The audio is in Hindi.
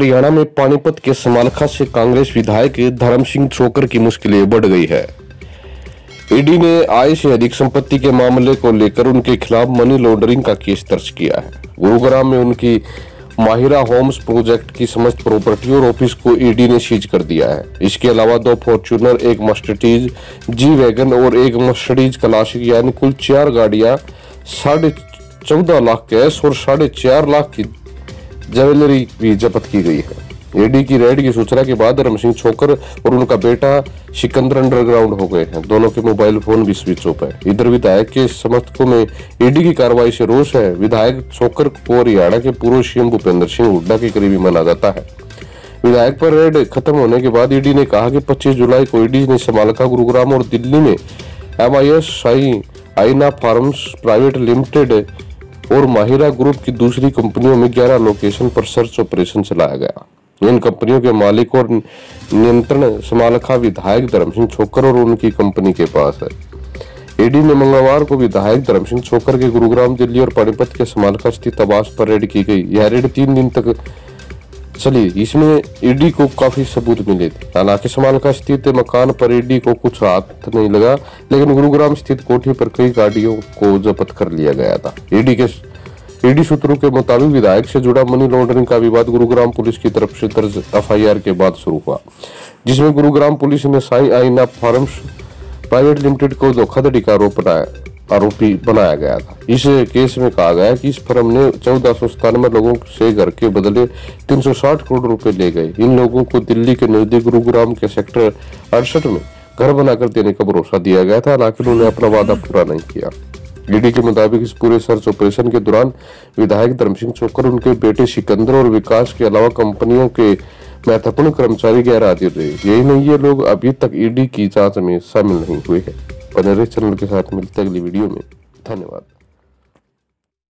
हरियाणा में पानीपत के समालखा से कांग्रेस विधायक धर्म सिंह छोकर की मुश्किलें बढ़ गई है। ईडी ने आय से अधिक संपत्ति के मामले को लेकर उनके खिलाफ मनी लॉन्ड्रिंग का केस दर्ज किया है। गुरुग्राम में उनकी माहिरा होम्स प्रोजेक्ट की समस्त प्रॉपर्टी और ऑफ़िस को ईडी ने सीज कर दिया है। इसके अलावा दो फॉर्च्यूनर, एक मस्टडीज जी वैगन और एक मस्टडीज क्लासिक यानी कुल चार गाड़ियाँ साढ़े चौदह लाख कैश और साढ़े चार लाख की ज्वेलरी भी जब्त की गई है। ईडी की रेड की सूचना के बाद रम सिंह छोकर और उनका बेटा सिकंदर अंडरग्राउंड हो गए हैं। दोनों के मोबाइल फ़ोन भी स्विच है इधर विधायक के समर्थकों में ईडी की कार्रवाई से रोष है। विधायक छोकर को हरियाणा के पूर्व सीएम भूपेंद्र सिंह हुड्डा के करीबी माना जाता है। विधायक पर रेड खत्म होने के बाद ईडी ने कहा कि 25 जुलाई को ईडी ने समालका गुरुग्राम और दिल्ली में एम आई एस आई आईना फार्म्स प्राइवेट लिमिटेड और माहिरा ग्रुप की दूसरी कंपनियों में 11 लोकेशन पर सर्च ऑपरेशन चलाया गया। इन कंपनियों के मालिक और नियंत्रण समालखा विधायक धर्म सिंह छोकर और उनकी कंपनी के पास है। ईडी ने मंगलवार को विधायक धर्म सिंह छोकर के गुरुग्राम, दिल्ली और पानीपत के समालखा स्थित आवास पर रेड की गई। यह रेड तीन दिन तक चली इसमें ईडी को काफ़ी सबूत मिले थे। हालाँकि समालका स्थित मकान पर ईडी को कुछ हाथ नहीं लगा, लेकिन गुरुग्राम स्थित कोठी पर कई गाड़ियों को जब्त कर लिया गया था। ईडी के ईडी सूत्रों के मुताबिक विधायक से जुड़ा मनी लॉन्ड्रिंग का विवाद गुरुग्राम पुलिस की तरफ़ से दर्ज एफआईआर के बाद शुरू हुआ, जिसमें गुरुग्राम पुलिस ने साई आईना फार्म्स प्राइवेट लिमिटेड को धोखाधड़ी का आरोप बनाया आरोपी बनाया गया था। इस केस में कहा गया कि इस फर्म ने चौदह सौ सतानवे लोगों से घर के बदले 360 करोड़ रुपए ले गए। इन लोगों को दिल्ली के नज़दीक गुरुग्राम के सेक्टर अड़सठ में घर बनाकर देने का भरोसा दिया गया था, हालाँकि उन्होंने अपना वादा पूरा नहीं किया। ईडी के मुताबिक इस पूरे सर्च ऑपरेशन के दौरान विधायक धर्म सिंह चोकर उनके बेटे सिकंदर और विकास के अलावा कंपनियों के महत्वपूर्ण कर्मचारी गैर हाजिर रहे। यही नहीं, ये लोग अभी तक ईडी की जाँच में शामिल नहीं हुए हैं। बने नरेश चैनल के साथ मिलते अगली वीडियो में। धन्यवाद।